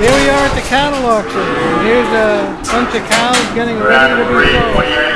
Here we are at the cattle auction. Here's a bunch of cows getting ready to be sold.